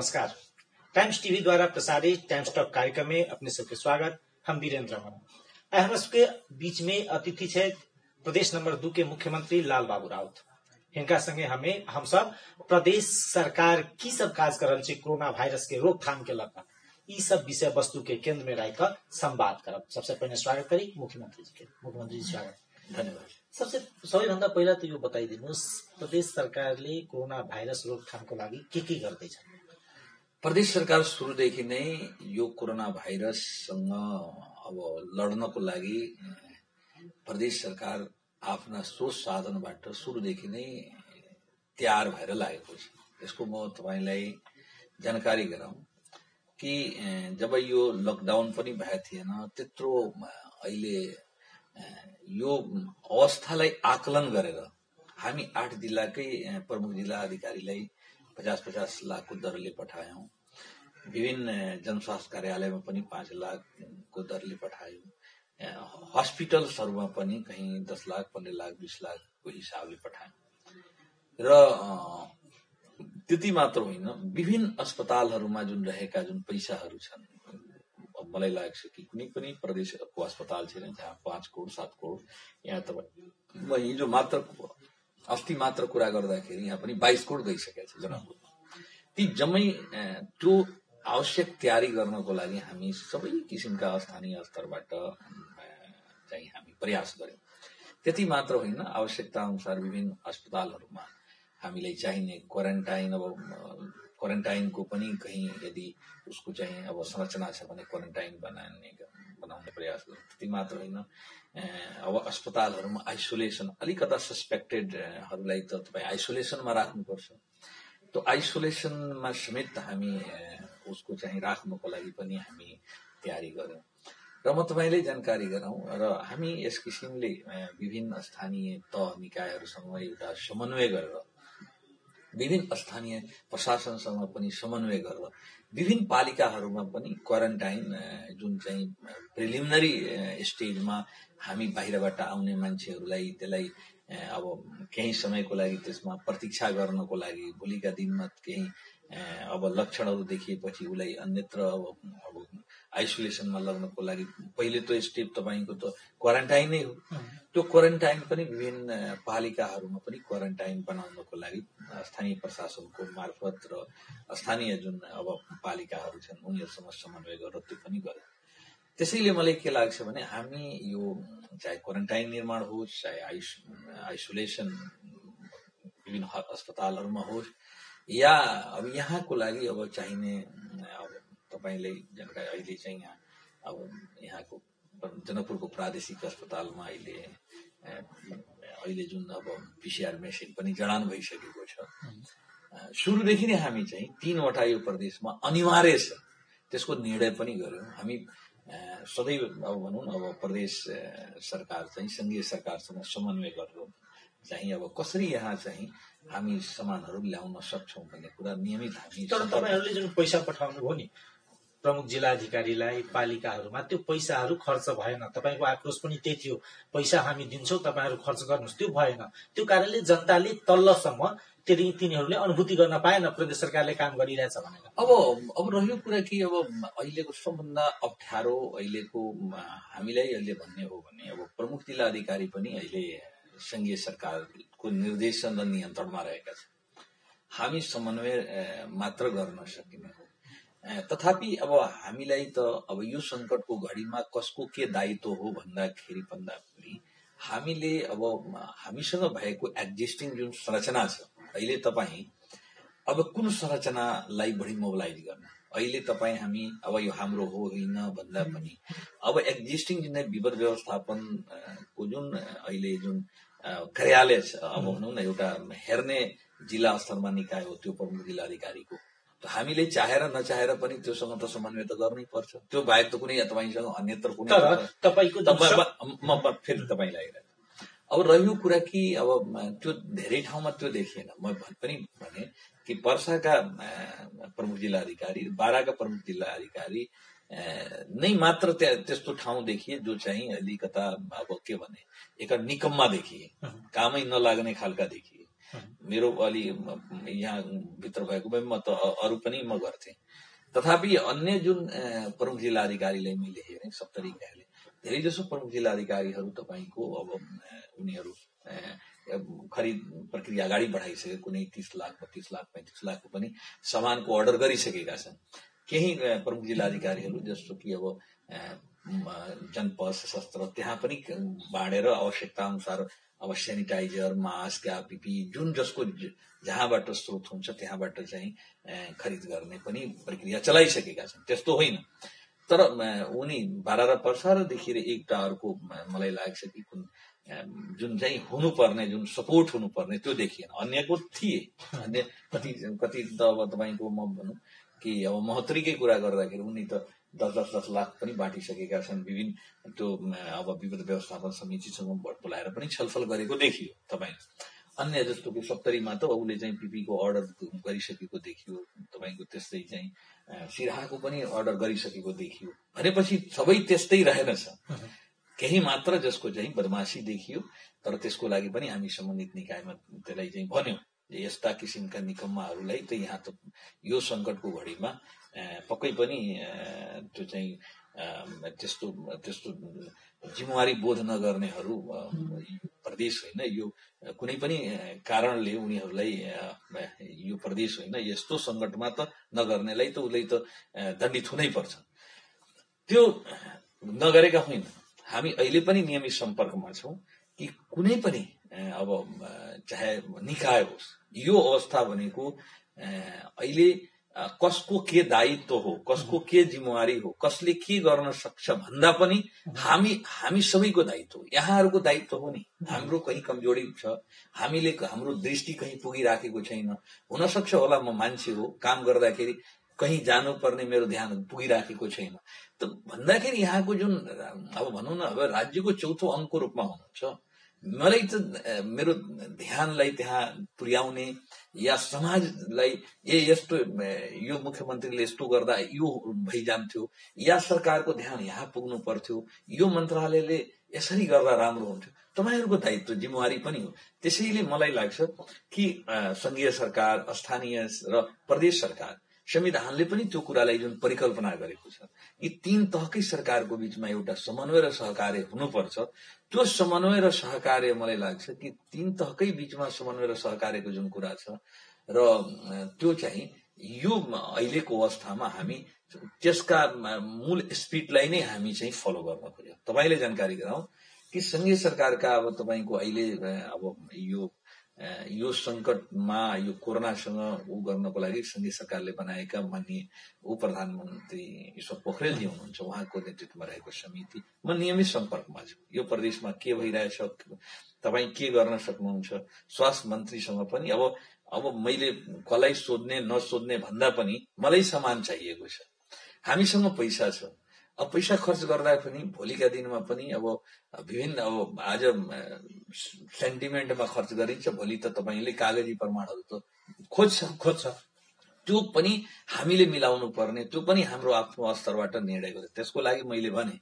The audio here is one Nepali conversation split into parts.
नमस्कार। टाइम्स टीवी द्वारा प्रसारित टाइम्स टॉक कार्यक्रम में अपने सबके स्वागत। हम वीरेंद्र रमन हम सबके बीच में अतिथि छे प्रदेश नंबर दू के मुख्यमंत्री लाल बाबू राउत। हिनका संगे हमें, हम सब, प्रदेश सरकार की सब काज कर रहल कोरोना वायरस के रोकथाम के लगा ई सब विषय वस्तु के केंद्र में रह कर संवाद करब। सबसे पहले स्वागत करी मुख्यमंत्री जी के। मुख्यमंत्री जी, स्वागत। धन्यवाद। सबसे सबैभन्दा त यो बताइदिनुहोस् प्रदेश सरकार सरकारले कोरोना भाइरस रोकथामको लागि के के गर्दैछ प्रदेश सरकार सुरुदेखि नै यो कोरोना भाइरससँग अब लड्नको लागि प्रदेश सरकार आफ्ना स्रोत साधनबाट सुरुदेखि नै तयार भएर लागेको छ। यसको म तपाईँलाई जानकारी गराउँ कि जब यो लकडाउन पनि भएको थिएन त्यत्रो अहिले यो अवस्थालाई आकलन गरेर हामी आठ जिल्लाकै प्रमुख जिल्ला अधिकारीलाई पचास पचास लाखको दरले पठायौँ। विभिन्न जनस्वास्थ्य कार्यालयमा पनि पाँच लाखको दरले पठायौँ। हस्पिटल्सहरूमा पनि कहीँ दस लाख पन्ध्र लाख बिस लाखको हिसाबले पठायौँ। र त्यति मात्र होइन विभिन्न अस्पतालहरूमा जुन रहेका जुन पैसाहरू छन् मलाई लाग्छ कि कुनै पनि प्रदेशको अस्पताल छैन जहाँ पाँच करोड सात करोड यहाँ म हिजो मात्र अस्ति मात्र कुरा गर्दाखेरि यहाँ पनि बाइस करोड गइसकेको छ जनकपुरमा। ती जम्मै त्यो आवश्यक तयारी गर्नको लागि हामी सबै किसिमका स्थानीय स्तरबाट चाहिँ हामी प्रयास गर्यौँ। त्यति मात्र होइन आवश्यकता अनुसार विभिन्न अस्पतालहरूमा हामीलाई चाहिने क्वारेन्टाइन अब क्वारेन्टाइनको पनि कहीँ यदि उसको चाहिँ अब संरचना छ भने क्वारेन्टाइन बनाउने बनाउने प्रयास गर्छौँ त्यति मात्र होइन अब अस्पतालहरूमा आइसोलेसन अलिकता सस्पेक्टेडहरूलाई त तपाईँ आइसोलेसनमा राख्नुपर्छ त्यो आइसोलेसनमा समेत हामी उसको चाहिँ राख्नुको लागि पनि हामी तयारी गर्यौँ र म तपाईँलाई जानकारी गराउँ र हामी यस किसिमले विभिन्न स्थानीय तह निकायहरूसँग एउटा समन्वय गरेर विभिन्न स्थानीय प्रशासनसँग पनि समन्वय गरेर विभिन्न पालिकाहरूमा पनि क्वारेन्टाइन जुन चाहिँ प्रिलिमिनरी स्टेजमा हामी बाहिरबाट आउने मान्छेहरूलाई त्यसलाई अब केही समयको लागि त्यसमा प्रतीक्षा गर्नको लागि भोलिका दिनमा केही अब लक्षणहरू देखिएपछि उसलाई अन्यत्र अब अब आइसोलेसनमा लग्नको लागि पहिले त स्टेप तपाईँको त क्वारेन्टाइन नै हो। त्यो क्वारेन्टाइन पनि विभिन्न पालिकाहरूमा पनि क्वारेन्टाइन बनाउनको लागि स्थानीय प्रशासनको मार्फत र स्थानीय जुन अब पालिकाहरू छन् उनीहरूसँग समन्वय गरेर त्यो पनि गर्यो त्यसैले मलाई के लाग्छ भने हामी यो चाहे क्वारेन्टाइन निर्माण होस् चाहे आइस आइसोलेसन विभिन्न अस्पतालहरूमा होस् या अब यहाँको लागि अब चाहिने अब तपाईँले जानकारी अहिले चाहिँ यहाँ। अब यहाँको जनकपुरको प्रादेशिक अस्पतालमा अहिले अहिले जुन अब पिसिआर मेसिन पनि जडान भइसकेको छ। सुरुदेखि नै हामी चाहिँ तीनवटा यो प्रदेशमा अनिवार्य छ। त्यसको निर्णय पनि गर्यौँ हामी सदैव अब भनौँ अब प्रदेश सरकार चाहिँ सङ्घीय सरकारसँग समन्वय गरेर चाहिँ अब कसरी यहाँ चाहिँ हामी सामानहरू ल्याउन सक्छौँ भन्ने कुरा नियमित हामी तर तपाईँहरूले जुन पैसा पठाउनु भयो नि प्रमुख जिल्ला अधिकारीलाई पालिकाहरूमा त्यो पैसाहरू खर्च भएन। तपाईँको आक्रोश पनि त्यही थियो। पैसा हामी दिन्छौँ तपाईँहरू खर्च गर्नुहोस्। त्यो भएन। त्यो कारणले जनताले तल्लसम्म तिनीहरूले अनुभूति गर्न पाएन। प्रदेश सरकारले काम गरिरहेछ भनेर। अब अब रह्यो कुरा कि अब अहिलेको सबभन्दा अप्ठ्यारो अहिलेको हामीलाई अहिले भन्ने हो भने अब प्रमुख जिल्ला अधिकारी पनि अहिले सङ्घीय सरकारको निर्देशन र नियन्त्रणमा रहेका छन्। हामी समन्वय मात्र गर्न सकिने हो। तथापि अब हामीलाई त अब यो सङ्कटको घडीमा कसको के दायित्व हो भन्दाखेरि भन्दा पनि हामीले अब हामीसँग भएको एक्जिस्टिङ जुन संरचना छ अहिले तपाईँ अब कुन संरचनालाई बढी मोबिलाइज गर्न? अहिले तपाईँ हामी अब यो हाम्रो हो होइन भन्दा पनि अब एक्जिस्टिङ जुन विपद व्यवस्थापन अ, को जुन अहिले जुन कार्यालय छ अब भनौँ न एउटा हेर्ने जिल्ला स्तरमा निकाय हो त्यो प्रमुख जिल्ला अधिकारीको त हामीले चाहेर नचाहेर पनि त्योसँग त समन्वय त गर्नै पर्छ। त्यो बाहेक त कुनै तपाईँसँग अन्यत्र कुनै तर तपाईँको म फेरि तपाईँलाई। अब रह्यो कुरा कि अब त्यो धेरै ठाउँमा त्यो देखिएन। म पनि भने कि अ, प्रमुख जिल्ला अधिकारी बाह्रका प्रमुख जिल्ला अधिकारी नै मात्र त्या- त्यस्तो ठाउँ देखिए जो चाहिँ अलिकता अब के भने एक निकम्मा देखिए। कामै नलाग्ने खालका देखिए। मेरो अलि यहाँ भित्र भएको भए म त अरू पनि म गर्थेँ। तथापि अन्य जुन प्रमुख जिल्ला अधिकारीलाई मैले हेरेँ सप्तरी धेरै जसो प्रमुख जिल्ला अधिकारीहरू तपाईँको अब उनीहरू खरिद प्रक्रिया अगाडि बढाइसके कुनै तिस लाख बत्तीस लाख पैँतिस लाखको पनि सामानको अर्डर गरिसकेका छन्। केही प्रमुख जिल्ला अधिकारीहरू जस्तो कि अब जनपद सशस्त्र त्यहाँ पनि बाँडेर आवश्यकता अनुसार अब सेनिटाइजर मास्क या जुन जसको जहाँबाट स्रोत हुन्छ त्यहाँबाट चाहिँ खरिद गर्ने पनि प्रक्रिया चलाइसकेका छन्। त्यस्तो होइन। तर उनी बाह्र र पर्सारदेखि एउटा अर्को मलाई लाग्छ कि कुन जुन चाहिँ हुनुपर्ने जुन सपोर्ट हुनुपर्ने त्यो देखिएन। अन्यको थिए। अन्य कति कति त अब तपाईँको म भनौँ कि अब महोत्तरीकै कुरा गर्दाखेरि उनी त दस दस दस लाख पनि बाँटिसकेका छन्। विभिन्न त्यो अब विपद व्यवस्थापन समितिसँग बोलाएर पनि छलफल गरेको देखियो तपाईँ अन्य जस्तो कि सत्तरीमा त उसले चाहिँ पिपीको अर्डर गरिसकेको देखियो। तपाईँको त्यस्तै चाहिँ सिराहाको पनि अर्डर गरिसकेको देखियो। भनेपछि सबै त्यस्तै रहेनछ केही मात्र जसको चाहिँ बदमासी देखियो तर त्यसको लागि पनि हामी सम्बन्धित निकायमा त्यसलाई चाहिँ भन्यौँ। यस्ता किसिमका निकम्माहरूलाई त यहाँ त यो सङ्कटको घडीमा पक्कै पनि त्यो चाहिँ त्यस्तो त्यस्तो जिम्मेवारी बोध नगर्नेहरू प्रदेश होइन यो कुनै पनि कारणले उनीहरूलाई यो प्रदेश होइन यस्तो सङ्कटमा त नगर्नेलाई त उसले त दण्डित हुनै पर्छ। त्यो नगरेका होइन। हामी अहिले पनि नियमित सम्पर्कमा छौँ कि कुनै पनि अब चाहे निकाय होस् यो अवस्था भनेको अहिले कसको के दायित्व हो कसको के जिम्मेवारी हो कसले के गर्न सक्छ भन्दा पनि हामी हामी सबैको दायित्व हो। यहाँहरूको दायित्व हो नि। हाम्रो कहीँ कमजोरी छ हामीले हाम्रो दृष्टि कहीँ पुगिराखेको छैन। हुनसक्छ होला म मान्छे हो। काम गर्दाखेरि कहीँ जानुपर्ने मेरो ध्यान पुगिराखेको छैन। त भन्दाखेरि यहाँको जुन अब भनौँ न अब राज्यको चौथो अङ्कको रूपमा हुनुहुन्छ। मलाई त मेरो ध्यानलाई त्यहाँ पुर्याउने या समाजलाई ए यस्तो यो मुख्यमन्त्रीले यस्तो गर्दा यो भइजान्थ्यो या सरकारको ध्यान यहाँ पुग्नु पर्थ्यो यो मन्त्रालयले यसरी गर्दा राम्रो हुन्थ्यो। तपाईँहरूको दायित्व जिम्मेवारी पनि हो। त्यसैले मलाई लाग्छ कि अ, सङ्घीय सरकार स्थानीय र प्रदेश सरकार संविधानले पनि त्यो कुरालाई जुन परिकल्पना गरेको छ यी तीन तहकै सरकारको बीचमा एउटा समन्वय र सहकार्य हुनुपर्छ। त्यो समन्वय र सहकार्य मलाई लाग्छ कि तीन तहकै बीचमा समन्वय र सहकार्यको जुन कुरा छ र त्यो चाहिँ यो अहिलेको अवस्थामा हामी त्यसका मूल स्पिडलाई नै हामी चाहिँ फलो गर्न खोज्यौँ तपाईँले जानकारी गराउँ कि सङ्घीय सरकारका अब तपाईँको अहिले अब यो यो सङ्कटमा यो कोरोनासँग ऊ गर्नको लागि सङ्घीय सरकारले बनाएका माननीय उप प्रधानमन्त्री ईश्वर पोखरेलजी हुनुहुन्छ। उहाँको नेतृत्वमा रहेको समिति म नियमित सम्पर्कमा छु। यो प्रदेशमा के भइरहेछ तपाईँ के गर्न सक्नुहुन्छ? स्वास्थ्य मन्त्रीसँग पनि अब अब मैले कसलाई सोध्ने नसोध्ने भन्दा पनि मलाई सामान चाहिएको छ। हामीसँग पैसा छ। अब पैसा खर्च गर्दा पनि भोलिका दिनमा पनि अब विभिन्न अब आज सेन्टिमेन्टमा खर्च गरिन्छ भोलि त तपाईँले कागजी प्रमाणहरू त खोज्छ खोज्छ। त्यो पनि हामीले मिलाउनु पर्ने त्यो पनि हाम्रो आफ्नो स्तरबाट निर्णय गर्छ। त्यसको लागि मैले भने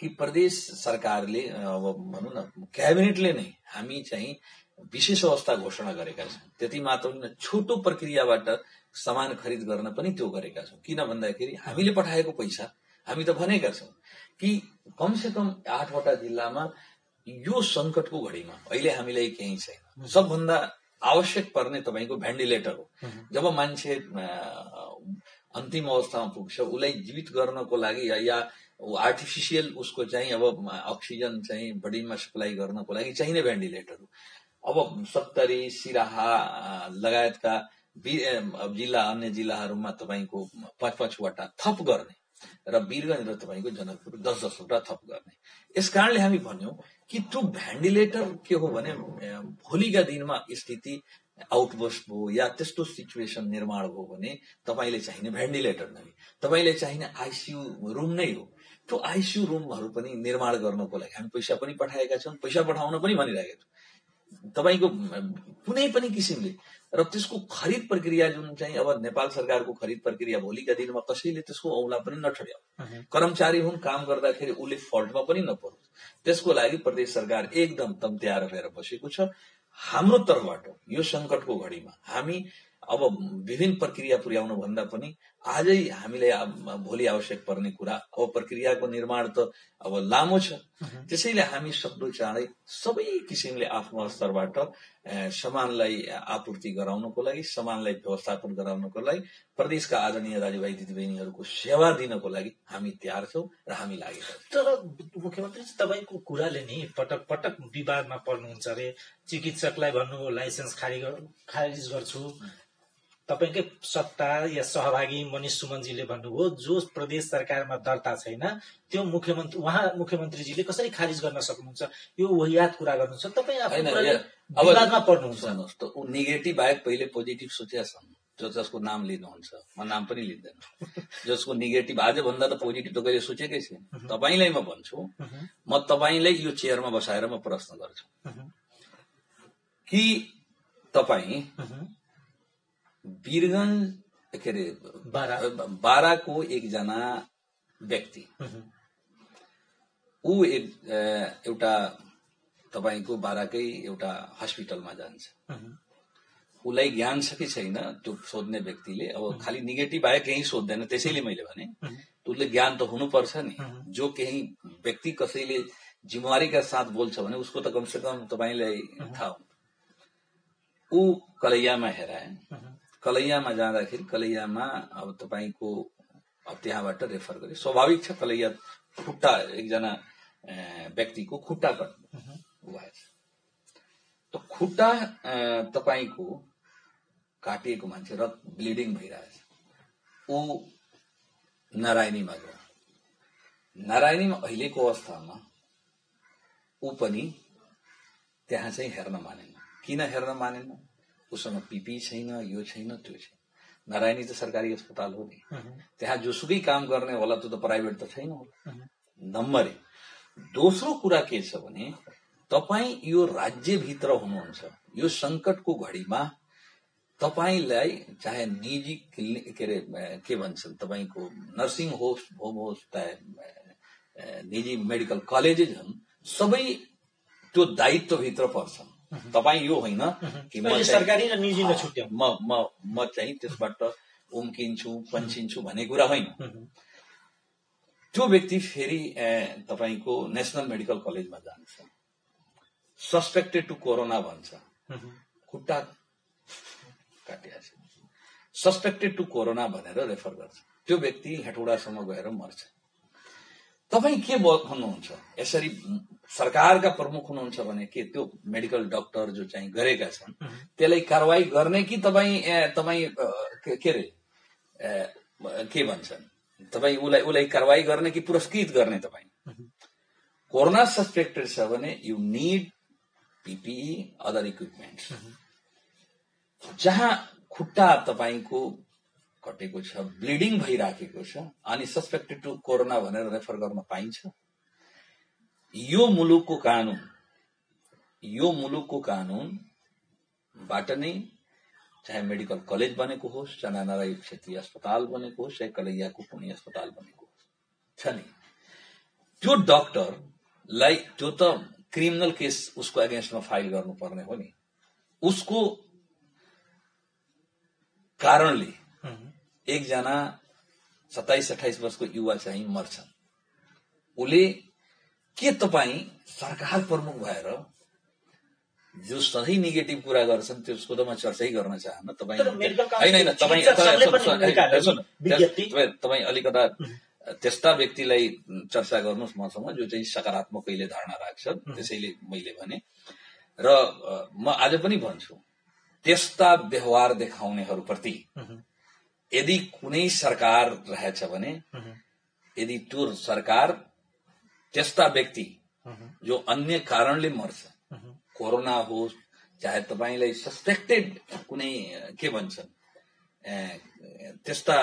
कि प्रदेश सरकारले अब भनौँ न क्याबिनेटले नै हामी चाहिँ विशेष अवस्था घोषणा गरेका छौँ। त्यति मात्र छोटो प्रक्रियाबाट सामान खरिद गर्न पनि त्यो गरेका छौँ। किन भन्दाखेरि हामीले पठाएको पैसा हामी त भनेका छौँ कि कमसे कम आठवटा जिल्लामा यो सङ्कटको घडीमा अहिले हामीलाई केही छैन। सबभन्दा आवश्यक पर्ने तपाईँको भेन्टिलेटर हो। जब मान्छे अन्तिम अवस्थामा पुग्छ उसलाई जीवित गर्नको लागि या, या आर्टिफिसियल उसको चाहिँ अब अक्सिजन चाहिँ बडीमा सप्लाई गर्नको लागि चाहिने भेन्टिलेटर हो। अब सत्तरी सिराहा लगायतका जिल्ला अन्य जिल्लाहरूमा तपाईँको पाँच पाँचवटा थप गर्ने। र वीरगञ्ज र तपाईँको जनकपुर दस दसवटा थप गर्ने। यस कारणले हामी भन्यौँ कि त्यो भेन्टिलेटर के हो भने भोलिका दिनमा स्थिति आउटबस्ट भयो या त्यस्तो सिचुएसन निर्माण भयो भने तपाईँले चाहिने भेन्टिलेटर नै। तपाईँले चाहिने आइसियु रुम नै हो। त्यो आइसियु रुमहरू पनि निर्माण गर्नको लागि हामी पैसा पनि पठाएका छौँ पैसा पठाउन पनि भनिरहेका छौँ। तपाईँको कुनै पनि किसिमले र त्यसको खरिद प्रक्रिया जुन चाहिँ अब नेपाल सरकारको खरिद प्रक्रिया भोलिका दिनमा कसैले त्यसको औला पनि नठड्याउ। कर्मचारी हुन् काम गर्दाखेरि उसले फल्टमा पनि नपरोस्। त्यसको लागि प्रदेश सरकार एकदम तम्त्याएर भएर बसेको छ। हाम्रो तर्फबाट यो संकटको घडीमा हामी अब विभिन्न प्रक्रिया पुर्याउनु भन्दा पनि आजै हामीले अब भोलि आवश्यक पर्ने कुरा अब प्रक्रियाको निर्माण त अब लामो छ। त्यसैले हामी सक्दो चाँडै सबै किसिमले आफ्नो स्तरबाट सामानलाई आपूर्ति गराउनको लागि सामानलाई व्यवस्थापन गराउनको लागि प्रदेशका आदरणीय दाजुभाइ दिदीबहिनीहरूको सेवा दिनको लागि हामी तयार छौँ र हामी लागेका छौँ। तर मुख्यमन्त्री तपाईँको कुराले नि पटक पटक विवादमा पर्नुहुन्छ अरे चिकित्सकलाई भन्नुभयो लाइसेन्स खारिज गर्छु। तपाईँकै सत्ता या सहभागी मनिष सुमनजीले भन्नुभयो जो प्रदेश सरकारमा दर्ता छैन त्यो मुख्यमन्त्री उहाँ मुख्यमन्त्रीजीले कसरी खारिज गर्न सक्नुहुन्छ? यो वहियात कुरा गर्नुहुन्छ तपाईँ कुराले या- अब- विवादमा पर्नुहुन्छ। नेगेटिभ बाहेक पहिले पोजिटिभ सोचेका छन् जो जसको नाम लिनुहुन्छ। म नाम पनि लिँदैन। जसको नेगेटिभ आजभन्दा त पोजिटिभ त कहिले सोचेकै छैन। तपाईँलाई म भन्छु म तपाईँलाई यो चेयरमा बसाएर म प्रश्न गर्छु। कि तपाईँ वीरगंज के अरे बारा बाराको एकजना व्यक्ति। ऊ एउटा तपाईँको बाराकै एउटा हस्पिटलमा जान्छ। उसलाई ज्ञान छ कि छैन त्यो सोध्ने व्यक्तिले अब खालि नेगेटिभ आयो केही सोध्दैन त्यसैले मैले भने उसले ज्ञान त हुनुपर्छ नि। जो केही व्यक्ति कसैले जिम्मेवारीका साथ बोल्छ भने उसको त कमसे कम तपाईँलाई थाहा हुन्छ। ऊ कलैयामा हेराए। कलैयामा जाँदाखेरि कलैयामा अब तपाईँको त्यहाँबाट रेफर गरे। स्वाभाविक छ कलैया खुट्टा एकजना व्यक्तिको खुट्टा कट्नु। भएछ त खुट्टा तपाईँको काटिएको मान्छे र ब्लिडिङ भइरहेछ। ऊ नारायणीमा गयो। नारायणीमा अहिलेको अवस्थामा ऊ पनि त्यहाँ चाहिँ हेर्न मानेन। किन हेर्न मानेन? उसँग पिपी छैन यो छैन त्यो छैन। नारायणी त सरकारी अस्पताल हो नि। त्यहाँ जोसुकै काम गर्ने होला त्यो त प्राइभेट त छैन होला। नम्बर एक दोस्रो कुरा के छ भने तपाईँ यो राज्यभित्र हुनुहुन्छ। यो संकटको घडीमा तपाईँलाई चाहे निजी क्लिनिक के अरे के भन्छन् तपाईँको नर्सिङ होस् होम होस् चाहे निजी मेडिकल कलेजेस हुन् सबै त्यो दायित्वभित्र पर्छन्। तपाईँ यो होइन कि म सरकारी र निजी नै छुट्याउँ। म म म चाहिँ त्यसबाट उम्किन्छु पन्छिन्छु भन्ने कुरा होइन। त्यो व्यक्ति फेरि तपाईँको नेसनल मेडिकल कलेजमा जान्छ। सस्पेक्टेड टु कोरोना भन्छ। खुट्टा काटिया सस्पेक्टेड टु कोरोना भनेर रेफर गर्छ। त्यो व्यक्ति हेटौडासम्म गएर मर्छ। तपाईँ के भन्नुहुन्छ? यसरी सरकारका प्रमुख हुनुहुन्छ भने के त्यो मेडिकल डक्टर जो चाहिँ गरेका छन् त्यसलाई कारवाही गर्ने कि तपाईँ तपाईँ के अरे? के भन्छन्? तपाईँ उसलाई उसलाई कारवाही गर्ने कि पुरस्कृत गर्ने तपाईँ? कोरोना सस्पेक्टेड छ भने you need PPE other equipment जहाँ खुट्टा तपाईँको कटेको छ ब्लिडिङ भइराखेको छ अनि सस्पेक्टेड टु कोरोना भनेर रेफर गर्न पाइन्छ। यो मुलुकको कानून यो मुलुकको कानूनबाट नै चाहे मेडिकल कलेज बनेको होस् चाहे नारायण क्षेत्रीय अस्पताल बनेको होस् चाहे कलैयाको कुनै अस्पताल बनेको होस् छ नि? त्यो डक्टरलाई त्यो त क्रिमिनल केस उसको एगेन्स्टमा फाइल गर्नुपर्ने हो नि। उसको कारणले एकजना सत्ताइस अठाइस वर्षको युवा चाहिँ मर्छन्। उसले के तपाईँ सरकार प्रमुख भएर जो सधैँ नेगेटिभ कुरा गर्छन् त्यसको त म चर्चै गर्न चाहन्न। तपाईँ होइन होइन तपाईँ तपाईँ- अलिकता त्यस्ता व्यक्तिलाई चर्चा गर्नुहोस् मसँग जो चाहिँ सकारात्मक कहिले धारणा राख्छ त्यसैले मैले भने। र म आज पनि भन्छु त्यस्ता व्यवहार देखाउनेहरूप्रति यदि कुनै सरकार रहेछ भने यदि त्यो सरकार त्यस्ता व्यक्ति जो अन्य कारणले मर्छ कोरोना होस् चाहे तपाईँलाई सस्पेक्टेड कुनै के भन्छन् त्यस्ता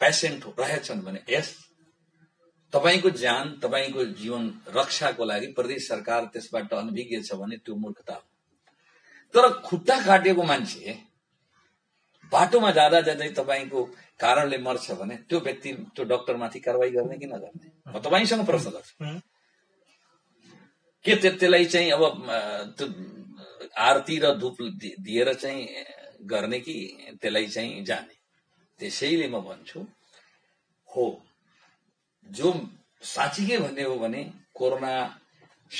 पेसेन्ट रहेछन् भने यस तपाईँको ज्यान तपाईँको जीवन रक्षाको लागि प्रदेश सरकार त्यसबाट अनभिज्ञ छ भने त्यो मूर्खता हो। तर खुट्टा काटेको मान्छे बाटोमा जाँदा जाँदै तपाईँको कारणले मर्छ भने त्यो व्यक्ति त्यो डाक्टरमाथि कारवाही गर्ने कि नगर्ने? म तपाईँसँग प्रश्न गर्छु। के त्य- त्यसलाई चाहिँ अब त्यो आरती र धुप दिएर चाहिँ गर्ने कि त्यसलाई चाहिँ जाने? त्यसैले म भन्छु हो। जो साँच्चीकै भन्ने हो भने कोरोना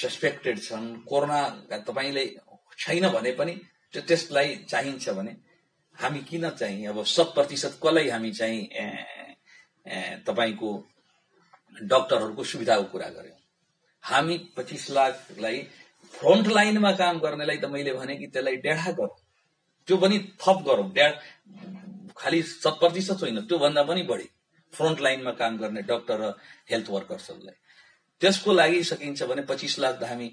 सस्पेक्टेड छन् कोरोना तपाईँले छैन भने पनि त्यो त्यसलाई चाहिन्छ भने हामी किन चाहिँ अब शत प्रतिशत कसलाई हामी चाहिँ तपाईँको डक्टरहरूको सुविधाको कुरा गर्यौँ हामी पच्चिस लाखलाई फ्रन्ट लाइनमा काम गर्नेलाई त मैले भने कि त्यसलाई डेढा गरौँ। त्यो पनि थप गरौँ। डेढ खालि शत प्रतिशत होइन त्योभन्दा पनि बढी फ्रन्ट लाइनमा काम गर्ने डक्टर र हेल्थ वर्कर्सहरूलाई। त्यसको लागि सकिन्छ भने पच्चिस लाख त हामी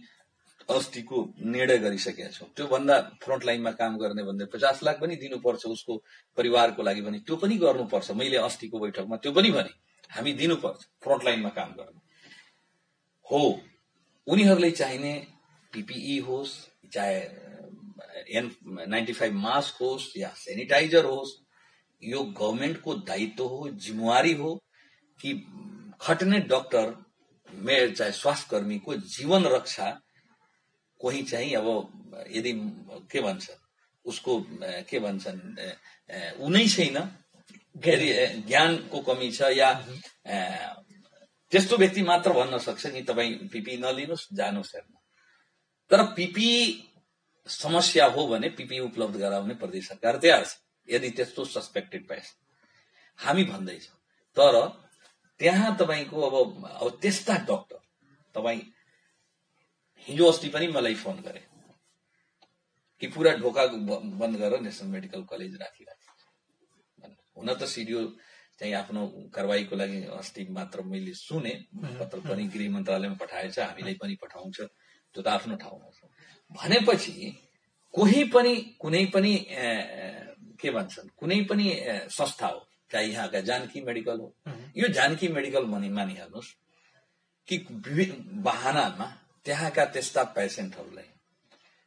अस्तिको निर्णय गरिसकेका छौँ। त्योभन्दा फ्रन्ट लाइनमा काम गर्ने भन्दा पचास लाख पनि दिनुपर्छ उसको परिवारको लागि पनि त्यो पनि गर्नुपर्छ। मैले अस्तिको बैठकमा त्यो पनि भने हामी दिनुपर्छ फ्रन्ट लाइनमा काम गर्ने। हो उनीहरूलाई चाहिने पिपिई होस् चाहे एन नाइन्टी फाइभ मास्क होस् या सेनिटाइजर होस् यो गभर्मेन्टको दायित्व हो जिम्मेवारी हो कि खट्ने डक्टर मेयर चाहे स्वास्थ्य कर्मीको जीवन रक्षा कोही चाहिँ अब यदि के भन्छ उसको के भन्छन् अ, अ, ऊ नै छैन। ज्ञानको कमी छ या त्यस्तो व्यक्ति मात्र भन्न सक्छ नि तपाईँ पिपी नलिनुहोस् जानुहोस् हेर्न। तर पिपी समस्या हो भने पिपी उपलब्ध गराउने प्रदेश सरकार तयार छ यदि त्यस्तो सस्पेक्टेड पाएस हामी भन्दैछौँ तर त्यहाँ तपाईँको अब अब त्यस्ता डक्टर तपाईँ हिजो अस्ति पनि मलाई फोन गरे। कि पुरा ढोका बन्द गरेर नेसनल मेडिकल कलेज राखिराखे। हुन त सिडिओ चाहिँ आफ्नो कारवाहीको लागि अस्ति मात्र मैले सुने पत्र पनि गृह मन्त्रालयमा पठाएछ हामीलाई पनि पठाउँछ त्यो त आफ्नो ठाउँमा छ। भनेपछि कोही पनि कुनै पनि के भन्छन्? कुनै पनि संस्था हो चाहे यहाँका जानकी मेडिकल हो यो जानकी मेडिकल भनी मानिहाल्नुहोस् कि बहानामा त्यहाँका त्यस्ता पेसेन्टहरूलाई।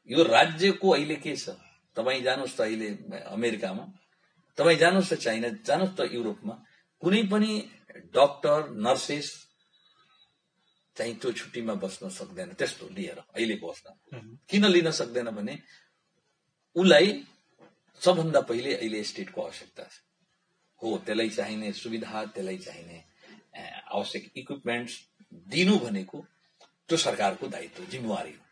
यो राज्यको अहिले के छ? तपाईँ जानुहोस् त अहिले अमेरिकामा। तपाईँ जानुहोस् त चाइना जानुहोस् त युरोपमा। कुनै पनि डक्टर नर्सेस चाहिँ त्यो छुट्टीमा बस्न सक्दैन। त्यस्तो लिएर अहिलेको अवस्थामा किन लिन सक्दैन भने उसलाई सबभन्दा पहिले अहिले स्टेटको आवश्यकता छ। हो त्यसलाई चाहिने सुविधा त्यसलाई चाहिने आवश्यक इक्विपमेन्ट्स दिनु भनेको त्यो सरकारको दायित्व जिम्मेवारी हो।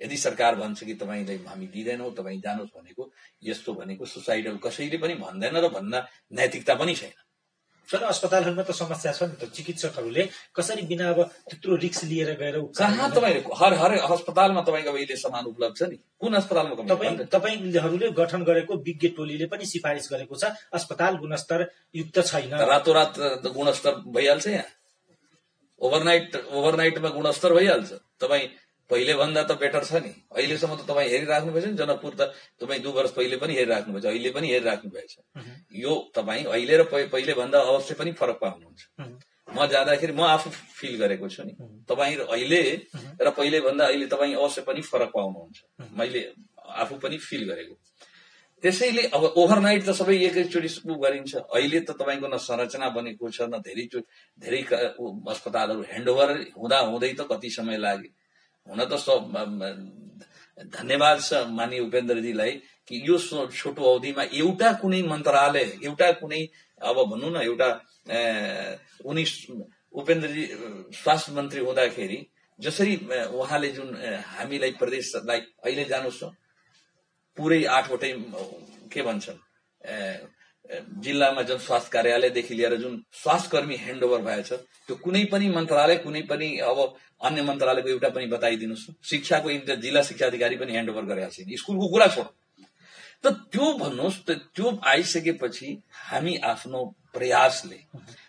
यदि सरकार भन्छ कि तपाईँलाई हामी दिँदैनौँ तपाईँ जानुहोस् भनेको यस्तो भनेको सुसाइडल कसैले पनि भन्दैन र भन्दा नैतिकता पनि छैन। तर अस्पतालहरूमा त समस्या छ नि त। चिकित्सकहरूले कसरी बिना अब त्यत्रो रिक्स लिएर गएर कहाँ? तपाईँले हर हर अस्पतालमा तपाईँको अब अहिले सामान उपलब्ध छ नि। कुन अस्पतालमा तपाईँ भन्नु? तपाईँहरूले गठन गरेको विज्ञ टोलीले पनि सिफारिस गरेको छ। अस्पताल गुणस्तर युक्त छैन। रातोरात त गुणस्तर भइहाल्छ यहाँ। ओभरनाइट ओभरनाइटमा गुणस्तर भइहाल्छ तपाईँ पहिले भन्दा त बेटर छ नि। अहिलेसम्म त तपाईँ हेरिराख्नु भएछ नि जनकपुर त तपाईँ दुई वर्ष पहिले पनि हेरिराख्नु भएछ अहिले पनि हेरिराख्नु भएछ। यो तपाईँ अहिले र पहि- पहिले भन्दा अवश्य पनि फरक पाउनुहुन्छ। म जाँदाखेरि म आफू फिल गरेको छु नि। तपाईँ अहिले र पहिले भन्दा अहिले तपाईँ अवश्य पनि फरक पाउनुहुन्छ। मैले आफू पनि फिल गरेको त्यसैले अब ओभरनाइट त सबै एकैचोटि उ गरिन्छ। अहिले त तपाईँको न संरचना बनेको छ न धेरै धेरै अस्पतालहरू ह्यान्डओभर हुँदा हुँदै त कति समय लाग्यो हुन त धन्यवाद छ माननीय उपेन्द्रजीलाई कि यो छोटो अवधिमा एउटा कुनै मन्त्रालय एउटा कुनै अब भनौँ न एउटा उनी उपेन्द्रजी स्वास्थ्य मन्त्री हुँदाखेरि जसरी उहाँले जुन हामीलाई प्रदेशलाई अहिले जानुहोस् पुरै आठवटै के भन्छन्? जिल्लामा जुन स्वास्थ्य कार्यालयदेखि लिएर जुन स्वास्थ्य कर्मी ह्यान्डओभर भएछ त्यो कुनै पनि मन्त्रालय कुनै पनि अब अन्य मन्त्रालयको एउटा पनि बताइदिनुहोस्। शिक्षाको जिल्ला शिक्षा अधिकारी पनि ह्यान्डओभर गरेका छैन। स्कुलको कुरा छोड। त त्यो भन्नुहोस् त त्यो आइसकेपछि हामी आफ्नो प्रयासले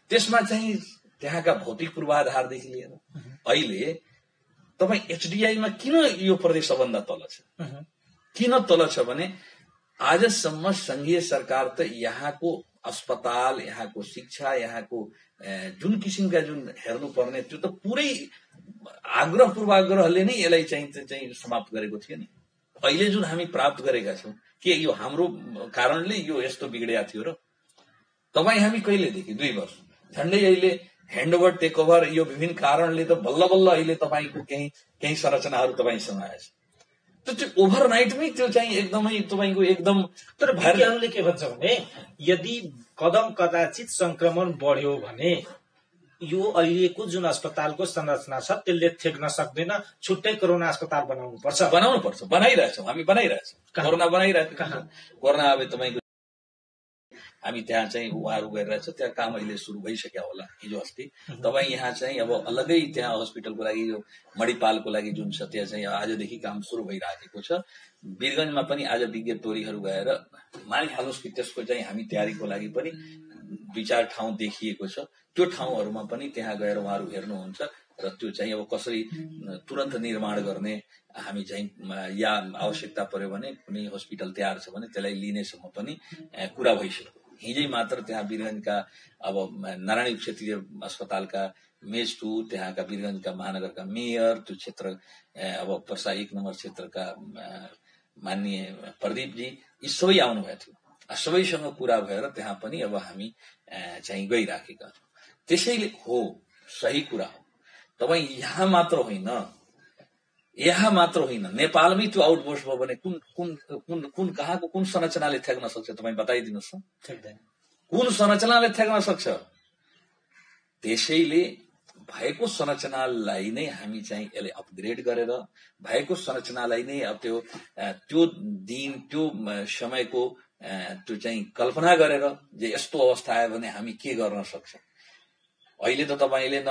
त्यसमा चाहिँ त्यहाँका भौतिक पूर्वाधारदेखि लिएर अहिले तपाईँ एचडिआईमा किन यो प्रदेश सबभन्दा तल छ। किन तल छ भने आजसम्म संघीय सरकार त यहाँको अस्पताल यहाँको शिक्षा यहाँको जुन किसिमका जुन हेर्नुपर्ने त्यो त पुरै आग्रह पूर्वाग्रहले नै यसलाई चाहिँ चाहिँ समाप्त गरेको थियो नि। अहिले जुन हामी प्राप्त गरेका छौँ के यो हाम्रो कारणले यो यस्तो बिग्रिया थियो र? तपाईँ हामी कहिलेदेखि दुई वर्ष? झन्डै अहिले ह्यान्डओभर टेक ओभर यो विभिन्न कारणले त बल्ल बल्ल अहिले तपाईँको केही केही संरचनाहरू तपाईँसँग आएछ। त्यो चाहिँ ओभरनाइटमै त्यो चाहिँ एकदमै तपाईँको एकदम तर विज्ञहरूले के भन्छ भने यदि कदम कदाचित संक्रमण बढ्यो भने यो अहिलेको जुन अस्पतालको संरचना छ त्यसले थेक्न सक्दैन छुट्टै कोरोना अस्पताल बनाउनु पर्छ बनाउनु पर्छ बनाइरहेछौँ हामी बनाइरहेछौँ? कोरोना बनाइरहेको? कोरोना अब तपाईँको हामी त्यहाँ चाहिँ उहाँहरू गरिरहेछ त्यहाँ काम अहिले सुरु भइसक्यो होला हिजो अस्ति। तपाईँ यहाँ चाहिँ अब अलग्गै त्यहाँ हस्पिटलको लागि यो मणिपालको लागि जुन छ त्यहाँ चाहिँ आजदेखि काम सुरु भइराखेको छ। वीरगंजमा पनि आज विज्ञ टोलीहरू गएर मानिहालोस् कि त्यसको चाहिँ हामी तयारीको लागि पनि दुई चार ठाउँ देखिएको छ। त्यो ठाउँहरूमा पनि त्यहाँ गएर उहाँहरू हेर्नुहुन्छ र त्यो चाहिँ अब कसरी तुरन्त निर्माण गर्ने हामी चाहिँ या आवश्यकता पर्यो भने कुनै हस्पिटल तयार छ भने त्यसलाई लिनेसम्म पनि कुरा भइसक्यो। हिजै मात्र त्यहाँ वीरगंजका अब नारायणी क्षेत्रीय अस्पतालका मेज टू त्यहाँका वीरगंजका महानगरका मेयर त्यो क्षेत्र अब पर्सा एक नम्बर क्षेत्रका अ, माननीय प्रदीपजी यी सबै आउनुभएको थियो। सबैसँग कुरा भएर त्यहाँ पनि अब हामी चाहिँ गइराखेका छौँ। त्यसैले हो सही कुरा हो। तपाईँ यहाँ मात्र होइन यहाँ मात्र होइन। नेपालमै त्यो आउटपोस्ट भयो भने कुन कुन कुन कुन कहाँको कुन संरचनाले थ्याक्न सक्छ तपाईँ बताइदिनुहोस् न। कुन संरचनाले थ्याक्न सक्छ? त्यसैले भएको संरचनालाई नै हामी चाहिँ यसलाई अपग्रेड गरेर भएको संरचनालाई नै अब त्यो त्यो दिन त्यो समयको त्यो चाहिँ कल्पना गरेर जे यस्तो अवस्था आयो भने हामी के गर्न सक्छौँ? अहिले त तपाईँले न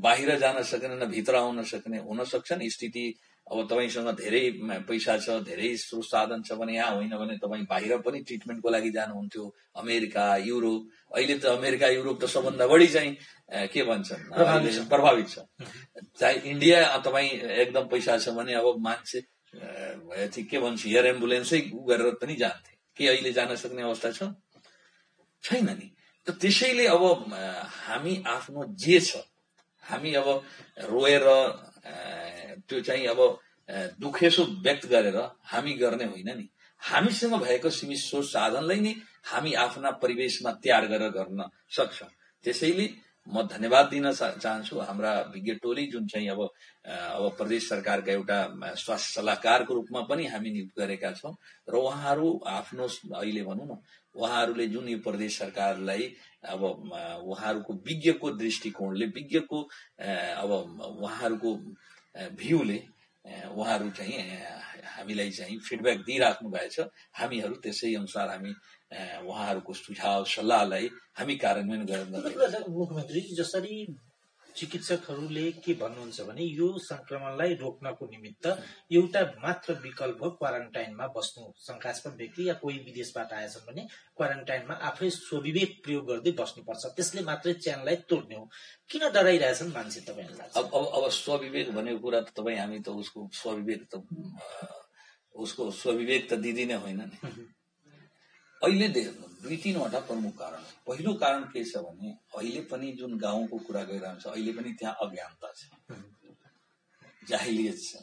बाहिर जान सक्ने न भित्र आउन सक्ने हुन सक्छ नि स्थिति अब तपाईँसँग धेरै पैसा छ धेरै स्रोत साधन छ भने यहाँ होइन भने तपाईँ बाहिर पनि ट्रिटमेन्टको लागि जानुहुन्थ्यो। America Europe. अहिले त अमेरिका युरोप त सबभन्दा बढी चाहिँ के भन्छन्? प्रभावित छ। चाहे इन्डिया तपाईँ एकदम पैसा छ भने अब मान्छे के भन्छ एयर एम्बुलेन्सै गरेर पनि जान्थे। के अहिले जान सक्ने अवस्था छ? छैन नि। त त्यसैले अब हामी आफ्नो जे छ हामी अब रोएर त्यो चाहिँ अब दुखेसो व्यक्त गरेर हामी गर्ने होइन नि। हामीसँग भएको सीमित सोच साधनलाई नै हामी आफ्ना परिवेशमा तयार गरेर गर्न सक्छौँ। त्यसैले म धन्यवाद दिन चाहन्छु हाम्रा विज्ञ टोली जुन चाहिँ अब अब प्रदेश सरकारका एउटा स्वास्थ्य सल्लाहकारको रूपमा पनि हामी नियुक्त गरेका छौँ। र उहाँहरू आफ्नो अहिले भनौँ न उहाँहरूले जुन यो प्रदेश सरकारलाई अब उहाँहरूको विज्ञको दृष्टिकोणले विज्ञको अब उहाँहरूको भ्यूले उहाँहरू चाहिँ हामीलाई चाहिँ फिडब्याक दिइराख्नु भएछ। हामीहरू त्यसै अनुसार हामी उहाँहरूको सुझाव सल्लाहलाई हामी कार्यान्वयन मतलब मुख्यमन्त्री जसरी चिकित्सकहरूले के भन्नुहुन्छ भने यो संक्रमणलाई रोक्नको निमित्त एउटा मात्र विकल्प क्वारेन्टाइनमा बस्नु। शङ्कास्पद व्यक्ति या कोही विदेशबाट आएछन् भने क्वारेन्टाइनमा आफै स्वविवेक प्रयोग गर्दै बस्नुपर्छ। त्यसले मात्रै च्यानलाई तोड्ने हो। किन डराइरहेछन् मान्छे तपाईँहरूलाई? अब अब अब स्वविवेक भनेको कुरा त तपाईँ हामी त उसको स्वविवेक त उसको स्वविवेक त दिँदिनै होइन नि। अहिले देख्नु दुई तिनवटा प्रमुख कारण। छ। पहिलो कारण के छ भने अहिले पनि जुन गाउँको कुरा गरिरहन्छ अहिले पनि त्यहाँ अज्ञानता छ। जाहिलियत छ।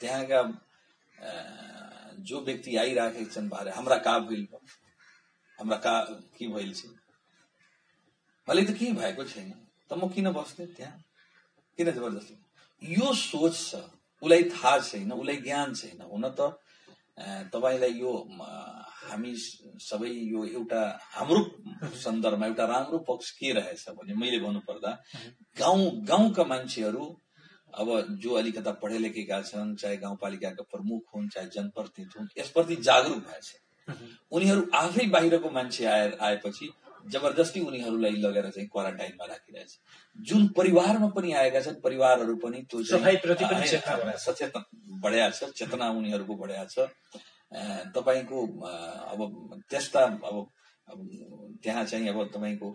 त्यहाँका जो व्यक्ति आइराखेका छन् बाह्र हाम्रा का भइल? हाम्रा का के भइल छ? भले त केही भएको छैन त म किन बस्ने त्यहाँ? किन जबरजस्ती? यो सोच छ। उसलाई थाहा छैन उसलाई ज्ञान छैन। हुन त तपाईँलाई यो हामी सबै यो एउटा हाम्रो सन्दर्भमा एउटा राम्रो पक्ष के रहेछ भने मैले भन्नुपर्दा गाउँ गाउँका मान्छेहरू अब जो अलिकता पढे लेखेका छन् चाहे गाउँपालिकाका प्रमुख हुन् चाहे जनप्रतिनिधि हुन् यसप्रति जागरुक भएछ। उनीहरू आफै बाहिरको मान्छे आए आएपछि जबरजस्ती उनीहरूलाई लगेर चाहिँ क्वारेन्टाइनमा राखिरहेछ। जुन परिवारमा पनि आएका छन् परिवारहरू पनि त्यो। सचेतन बढ्या छ चेतना उनीहरूको बढ्या छ। तपाईँको अब त्यस्ता अब त्यहाँ चाहिँ अब तपाईँको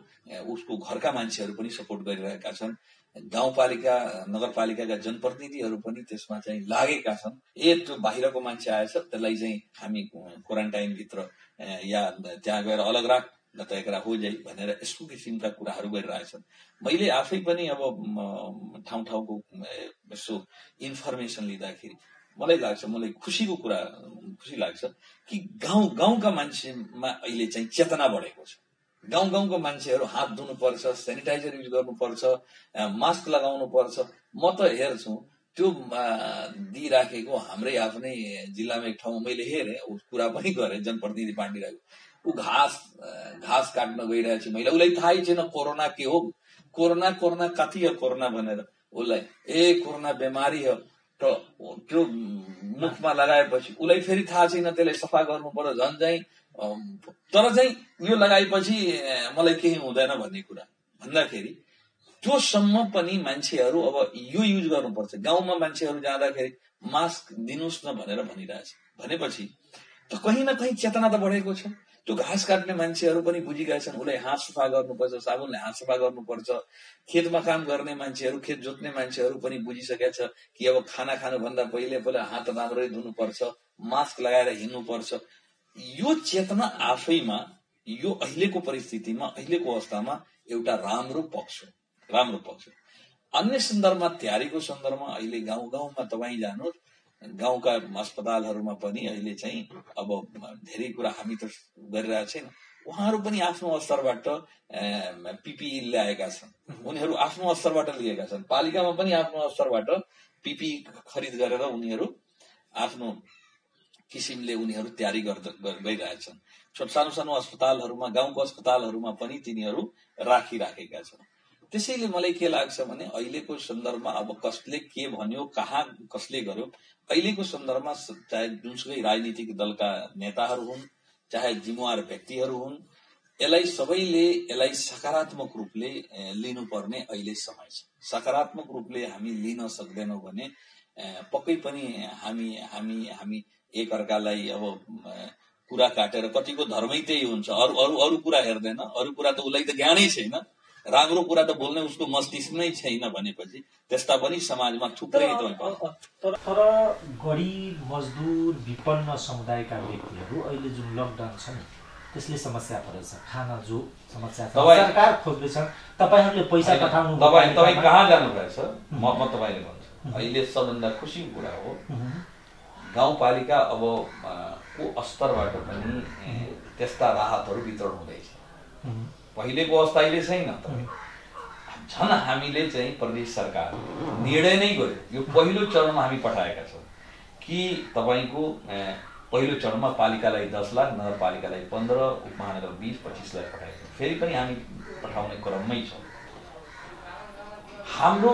उसको घरका मान्छेहरू पनि सपोर्ट गरिरहेका छन्। गाउँपालिका नगरपालिकाका जनप्रतिनिधिहरू पनि त्यसमा चाहिँ लागेका छन्। ए त्यो बाहिरको मान्छे आएछ त्यसलाई चाहिँ हामी क्वारेन्टाइनभित्र या त्यहाँ गएर अलग राख न त एकरा हो जाइ भनेर यस्तो किसिमका कुराहरू गरिरहेछन्। मैले आफै पनि अब ठाउँ ठाउँको यसो इन्फर्मेसन लिँदाखेरि मलाई लाग्छ मलाई खुसीको कुरा खुसी लाग्छ कि गाउँ गाउँका मान्छेमा अहिले चाहिँ चेतना बढेको छ। गाउँ गाउँको मान्छेहरू हात धुनुपर्छ सेनिटाइजर युज गर्नुपर्छ मास्क लगाउनु पर्छ म त हेर्छु त्यो दिइराखेको हाम्रै आफ्नै जिल्लामा एक ठाउँमा मैले हेरेँ उस कुरा पनि गरेँ जनप्रतिनिधि पाण्डेराको ऊ घाँस घाँस काट्न गइरहेको छु मैले उसलाई थाहै छैन कोरोना के हो। कोरोना कोरोना कति हो कोरोना भनेर। उसलाई ए कोरोना बिमारी हो। त त्यो मुखमा लगाएपछि उसलाई फेरि थाहा छैन त्यसलाई सफा गर्नु पर्यो झन् चाहिँ तर चाहिँ यो लगाएपछि मलाई केही हुँदैन भन्ने कुरा। भन्दाखेरि त्योसम्म पनि मान्छेहरू अब यो युज गर्नुपर्छ। गाउँमा मान्छेहरू जाँदाखेरि मास्क दिनुहोस् न भनेर भनिरहेछ। भनेपछि त कहीँ न कहीँ चेतना त बढेको छ। त्यो घाँस काट्ने मान्छेहरू पनि बुझिरहेछन् छन् उसलाई हात सफा गर्नुपर्छ साबुनले हात सफा गर्नुपर्छ। खेतमा काम गर्ने मान्छेहरू खेत जोत्ने मान्छेहरू पनि बुझिसकेका छ कि अब खाना खानुभन्दा पहिले पहिला हात राम्रै धुनुपर्छ मास्क लगाएर हिँड्नुपर्छ। यो चेतना आफैमा यो अहिलेको परिस्थितिमा अहिलेको अवस्थामा एउटा राम्रो पक्ष हो राम्रो पक्ष अन्य सन्दर्भमा तयारीको सन्दर्भमा अहिले गाउँ गाउँमा तपाईँ जानुहोस् गाउँका अस्पतालहरूमा पनि अहिले चाहिँ अब धेरै कुरा हामी त गरिरहेको छैन। उहाँहरू पनि आफ्नो स्तरबाट पिपिई ल्याएका छन्। उनीहरू आफ्नो स्तरबाट लिएका छन्। पालिकामा पनि आफ्नो स्तरबाट पिपिई खरिद गरेर उनीहरू आफ्नो किसिमले उनीहरू तयारी गरिरहेछन् सानो सानो अस्पतालहरूमा गाउँको अस्पतालहरूमा पनि तिनीहरू राखिराखेका छन्। त्यसैले मलाई के लाग्छ भने अहिलेको सन्दर्भमा अब कसले के भन्यो कहाँ कसले गर्यो अहिलेको सन्दर्भमा चाहे जुनसुकै राजनीतिक दलका नेताहरू हुन् चाहे जिम्मेवार व्यक्तिहरू हुन् यसलाई सबैले यसलाई सकारात्मक रूपले लिनुपर्ने अहिले समय छ। सकारात्मक रूपले हामी लिन सक्दैनौँ भने पक्कै पनि हामी हामी हामी एकअर्कालाई अब कुरा काटेर कतिको धर्मै त्यही हुन्छ। अरू अरू अरू कुरा हेर्दैन। अरू कुरा त उसलाई त ज्ञानै छैन। राम्रो कुरा त बोल्ने उसको मस्तिष्क नै छैन भनेपछि त्यस्ता पनि समाजमा थुप्रै तर गरिब मजदुर विपन्न समुदायका व्यक्तिहरू अहिले जुन लकडाउन छ नि त्यसले समस्या परेछ खाना जो समस्या सरकार खोज्दैछन् तपाईँहरूले पैसा पठाउनु तपाईँ तपाईँ कहाँ जानु भएछ म म तपाईँले भन्छु। अहिले सबभन्दा खुसीको कुरा हो। गाउँपालिका अब को स्तरबाट पनि त्यस्ता राहतहरू वितरण हुँदैछ। पहिलेको अवस्था अहिले छैन झन् हामीले चाहिँ प्रदेश सरकार निर्णय नै गर्यो। यो पहिलो चरणमा हामी पठाएका छौँ कि तपाईँको पहिलो चरणमा पालिकालाई दस लाख नगरपालिकालाई पन्ध्र उपमहानगर बिस पच्चिस लाख पठाएको छौँ। फेरि पनि हामी पठाउने क्रममै छौँ। हाम्रो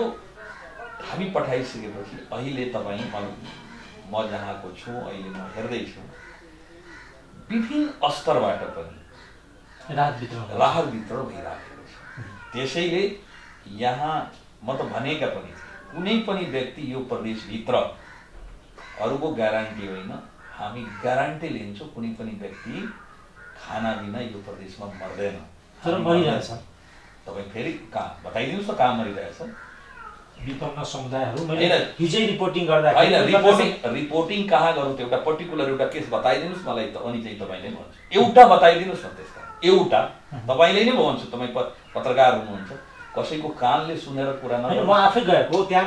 हामी पठाइसकेपछि अहिले तपाईँ म जहाँको छु अहिले म हेर्दैछु। विभिन्न स्तरबाट पनि राहत वितरण भइराखेको छ। त्यसैले यहाँ म त भनेका पनि कुनै पनि व्यक्ति यो प्रदेशभित्र अरूको ग्यारेन्टी होइन हामी ग्यारेन्टी लिन्छौँ कुनै पनि व्यक्ति खाना बिना यो प्रदेशमा मर्दैन। तपाईँ फेरि कहाँ बताइदिनुहोस् त कहाँ मरिरहेछ? विपन्न समुदायहरू मैले हिजै रिपोर्टिङ गर्दा होइन रिपोर्टिङ रिपोर्टिङ कहाँ गरौँ एउटा पर्टिकुलर एउटा केस बताइदिनुहोस् मलाई त अनि चाहिँ तपाईँले भन्छु। एउटा बताइदिनुहोस् न त्यसका। एउटा तपाईँले नै भन्छु तपाईँ पत्रकार हुनुहुन्छ। कसैको कानले सुनेर कुरा म आफै गएको त्यहाँ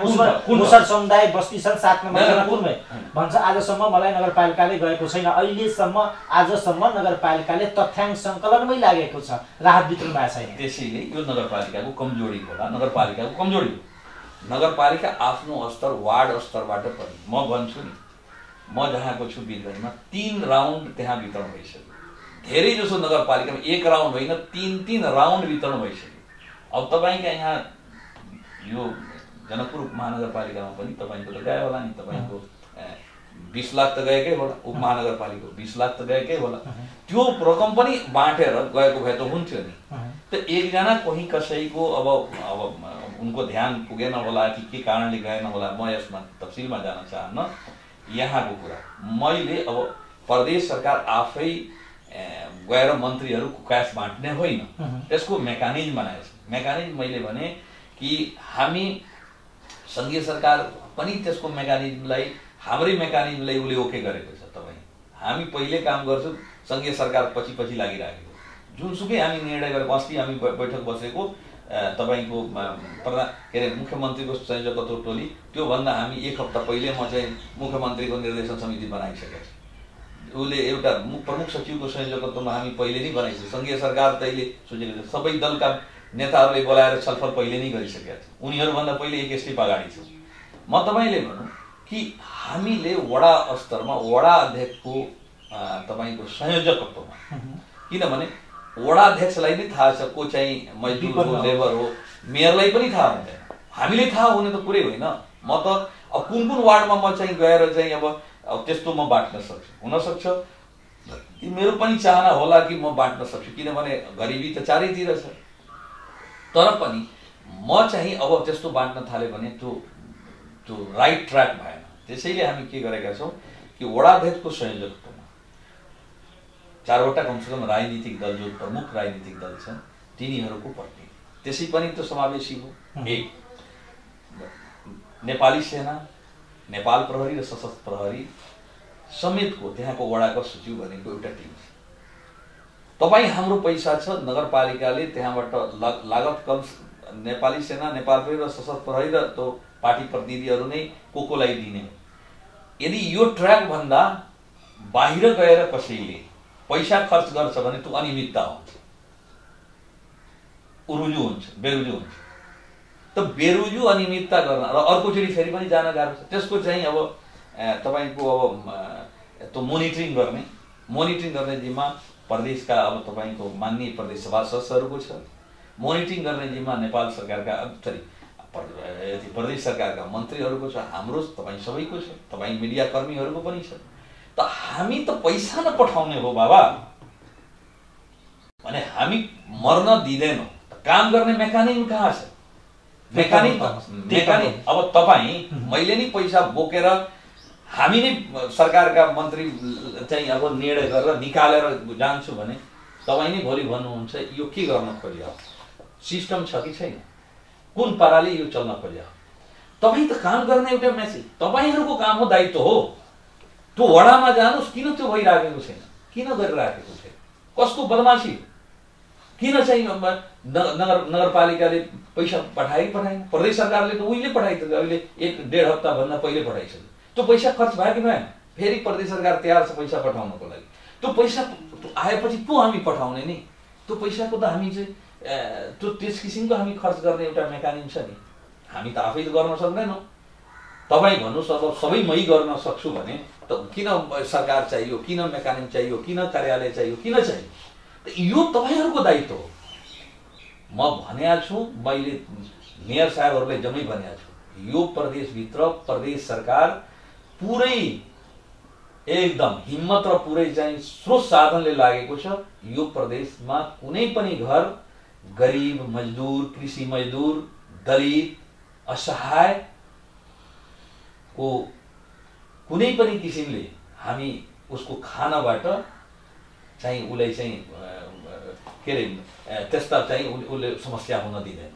मुसर समुदाय बस्ती छन् सात नम्बर भन्छ आजसम्म मलाई नगरपालिकाले गएको छैन। अहिलेसम्म आजसम्म नगरपालिकाले तथ्याङ्क सङ्कलनमै लागेको छ। राहत वितरण भएको छैन। त्यसैले यो नगरपालिकाको कमजोरी होला। नगरपालिकाको कमजोरी। हो नगरपालिका आफ्नो स्तर वार्ड स्तरबाट पनि। म भन्छु नि म जहाँको छु बिरगञ्जमा तिन राउन्ड त्यहाँ वितरण भइसक्यो। धेरै जसो नगरपालिकामा एक राउन्ड होइन तिन तिन राउन्ड वितरण भइसक्यो। अब तपाईँका यहाँ यो जनकपुर महानगरपालिकामा पनि तपाईँको त गयो होला नि तपाईँको बिस लाख त गएकै होला उपमहानगरपालिका बिस लाख त गएकै होला। त्यो रकम पनि बाँटेर गएको भए त हुन्थ्यो नि। त एकजना कोही कसैको अब अब उनको ध्यान पुगेन होला कि के कारणले गएन होला म यसमा तफसिलमा जान चाहन्न यहाँको कुरा। मैले अब प्रदेश सरकार आफै गएर मन्त्रीहरूको क्यास बाँट्ने होइन। त्यसको मेकानिजम बनाएछ मेकानिजम मैले भने कि हामी सङ्घीय सरकार पनि त्यसको मेकानिजमलाई हाम्रै मेकानिजमलाई उसले ओके गरेको छ तपाईँ। हामी पहिले काम गर्छौँ सङ्घीय सरकार पछि पछि लागिराखेको। जुनसुकै हामी निर्णय गरेर अस्ति हामी बैठक बसेको तपाईँको प्रधान के अरे मुख्यमन्त्रीको संयोजकत्व टोली त्योभन्दा हामी एक हप्ता पहिले म चाहिँ मुख्यमन्त्रीको निर्देशन समिति बनाइसकेको छु। उसले एउटा प्रमुख सचिवको संयोजकत्वमा हामी पहिले नै बनाइसक्यो सङ्घीय सरकार त अहिले सोचेको छ सबै दलका नेताहरूले बोलाएर छलफल पहिले नै गरिसकेका छ उनीहरूभन्दा पहिले एक स्टेप अगाडि छ। म तपाईँले भनौँ कि हामीले वडा स्तरमा वडा अध्यक्षको तपाईँको संयोजकत्वमा किनभने वडा अध्यक्षलाई नै थाहा छ को चाहिँ मजदुर हो। लेबर हो। मेयरलाई पनि थाहा हुँदैन। हामीले थाहा हुने त कुरै होइन। म त अब कुन कुन वार्डमा म चाहिँ गएर चाहिँ अब अब त्यस्तो म बाँट्न सक्छु। हुनसक्छ कि मेरो पनि चाहना होला कि म बाँट्न सक्छु किनभने गरिबी त चारैतिर छ। तर पनि म चाहिँ अब त्यस्तो बाँट्न थाल्यो भने त्यो त्यो राइट ट्र्याक भएन। त्यसैले हामी के गरेका छौँ कि वडाध्यक्षको संयोजकत्वमा। चारवटा कमसेकम राजनीतिक दल जो प्रमुख राजनीतिक दल छन् तिनीहरूको प्रतिनिधि त्यसै पनि त समावेशी हो। एक नेपाली सेना नेपाल प्रहरी र सशस्त्र प्रहरी समेतको त्यहाँको वडाको सचिव भनेको एउटा टिम छ। तपाईँ हाम्रो पैसा छ नगरपालिकाले त्यहाँबाट लागत कम नेपाली सेना नेपाल प्रहरी र सशस्त्र प्रहरी र त्यो पार्टी प्रतिनिधिहरू नै को कोलाई दिने यदि यो ट्र्याक भन्दा बाहिर गएर कसैले पैसा खर्च गर्छ भने त्यो अनियमितता हुन्छ। उरुजु हुन्छ बेरुजु हुन्छ। त बेरुजु अनियमितता गर्न। र अर्कोचोटि फेरि पनि जान गाह्रो छ। त्यसको चाहिँ अब तपाईँको अब त्यो मोनिटरिङ गर्ने। मोनिटरिङ गर्ने जिम्मा प्रदेशका अब तपाईँको मान्य प्रदेश सभा सदस्यहरूको छ। मोनिटरिङ गर्ने जिम्मा नेपाल सरकारका सरी प्रदेश सरकारका मन्त्रीहरूको छ। हाम्रो तपाईँ सबैको छ। तपाईँ मिडिया कर्मीहरूको पनि छ। त हामी त पैसा न पठाउने हो बाबा। भने हामी मर्न दिँदैनौँ। काम गर्ने मेकानिजम कहाँ छ? मेकानिक मेकानिक अब तपाईँ मैले नि पैसा बोकेर हामी नै सरकारका मन्त्री चाहिँ अब निर्णय गरेर निकालेर जान्छु भने तपाईँ नै भोलि भन्नुहुन्छ यो के गर्न खोज्यो? सिस्टम छ कि छैन? कुन पाराले यो चल्न खोज्यो? तपाईँ त काम गर्ने एउटा मेसेज तपाईँहरूको काम हो दायित्व हो। त्यो वडामा जानुहोस् किन त्यो भइराखेको छैन? किन गरिराखेको छैन? कसको बदमासी हो? किन चाहिँ नगर नगरपालिकाले पैसा पठाए पठाएन? प्रदेश सरकारले त उहिले पठाइसक्यो अहिले एक डेढ हप्ताभन्दा पहिले पठाइसक्यो। त्यो पैसा खर्च भयो कि भएन? फेरि प्रदेश सरकार तयार छ पैसा पठाउनको लागि। त्यो पैसा आएपछि पो हामी पठाउने नि? त्यो पैसाको त हामी चाहिँ त्यो त्यस किसिमको हामी खर्च गर्ने एउटा मेकानिजम छ नि। हामी त आफै त गर्न सक्दैनौँ। तपाईँ भन्नुहोस् अब सबै मै गर्न सक्छु भने त किन सरकार चाहियो किन मेकानिजम चाहियो किन कार्यालय चाहियो किन चाहियो? यो तपाईँहरूको दायित्व हो। म भनेको छु मैले मेयर साहेबहरूलाई जम्मै भनेको छु। यो प्रदेशभित्र प्रदेश सरकार पुरै एकदम हिम्मत र पुरै चाहिँ स्रोत साधनले लागेको छ। यो प्रदेशमा कुनै पनि घर गरिब मजदुर कृषि मजदुर दलित असहाय को कुनै पनि किसिमले हामी उसको खानाबाट चाहिँ उसलाई चाहिँ के अरे त्यस्ता चाहिँ उस- उसले समस्या हुन दिँदैन।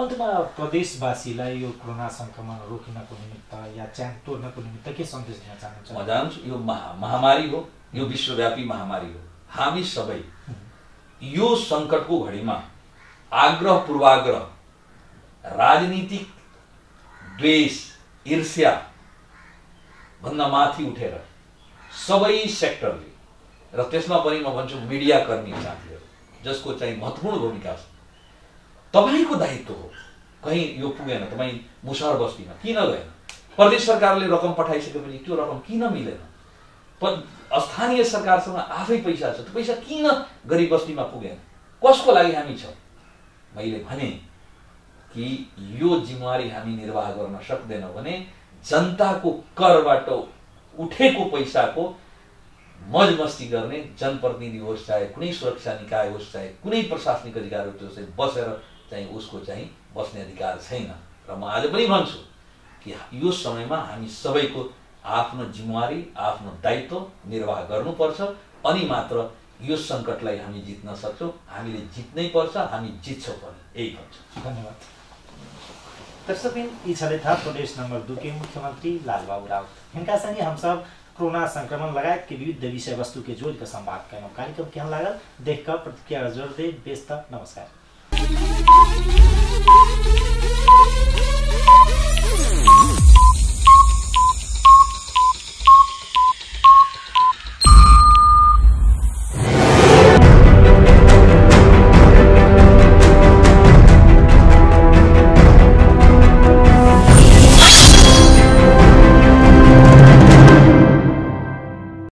अन्त्यमा प्रदेशवासीलाई यो कोरोना संक्रमण रोक्नको निमित्त या च्यान तोड्नको निमित्त के सन्देश दिन म चाहनुहुन्छ जान्छु यो महा महामारी हो यो विश्वव्यापी महामारी हो। हामी सबै यो सङ्कटको घडीमा आग्रह पूर्वाग्रह राजनीतिक द्वेष ईर्ष्या भन्दा माथि उठेर सबै सेक्टरले र त्यसमा पनि म भन्छु मिडिया कर्मी साथीहरू जसको चाहिँ महत्त्वपूर्ण भूमिका छ तपाईँको दायित्व हो। कहीँ यो पुगेन तपाईँ मुसहर बस्तीमा किन गएन? प्रदेश सरकारले रकम पठाइसकेपछि त्यो रकम किन मिलेन? प- स्थानीय सरकारसँग आफै पैसा छ त्यो पैसा किन गरिब बस्तीमा पुगेन? कसको लागि हामी छौँ? मैले भने कि यो जिम्मेवारी हामी निर्वाह गर्न सक्दैनौँ भने जनताको करबाट उठेको पैसाको मज मस्ती गर्ने जनप्रतिनिधि होस् चाहे कुनै सुरक्षा निकाय होस् चाहे कुनै प्रशासनिक अधिकारी होस् चाहिँ बसेर चाहिँ उसको चाहिँ बस्ने अधिकार छैन। र म आज पनि भन्छु कि यो समयमा हामी सबैको आफ्नो जिम्मेवारी आफ्नो दायित्व निर्वाह गर्नुपर्छ। अनि मात्र यो सङ्कटलाई हामी जित्न सक्छौँ। हामीले जित्नै पर्छ हामी जित्छौँ पनि। यही भन्छ। धन्यवाद। दर्शकबिन यी था प्रदेश नंबर दू के मुख्यमंत्री लालबाबू राउत हिनका संगे हम सब कोरोना संक्रमण लगायत के विविध विषय वस्तु के जोड़ के संवाद कर कार्यक्रम केहन लागल देख कर प्रतिक्रिया जोड़ दे। बेस नमस्कार।